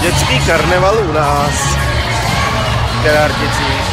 dětský karneval u nás v Gerarticích.